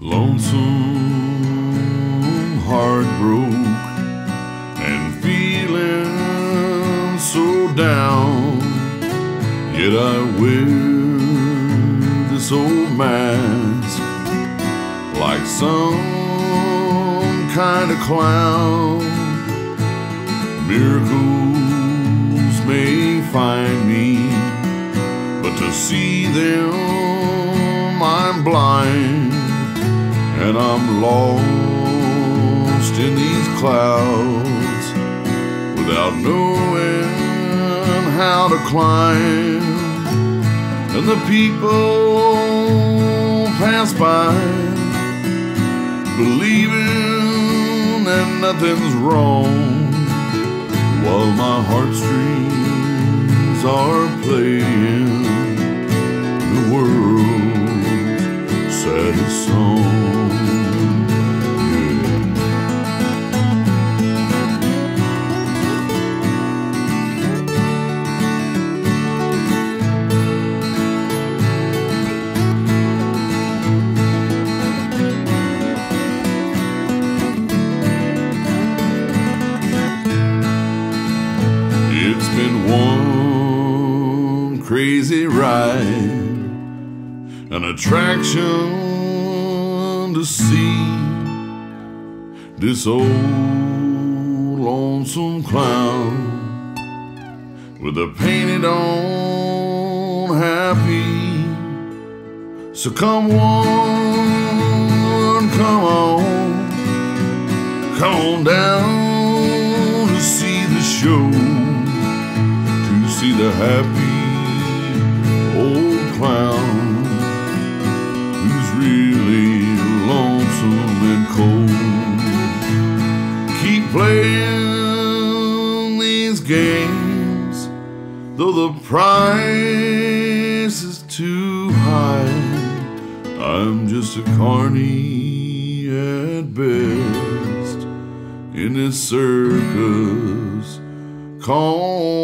Lonesome, heart broke, and feeling so down. Yet I wear this old mask like some kind of clown. Miracles may find me, but to see them I'm blind and I'm lost in these clouds without knowing how to climb. And the people pass by, believing that nothing's wrong, while my heartstrings are playing the world's saddest song. Crazy ride, an attraction to see this old lonesome clown with a painted on happy. So come on, come on, come on down to see the show, to see the happy playing these games, though the price is too high. I'm just a carny at best in this circus called.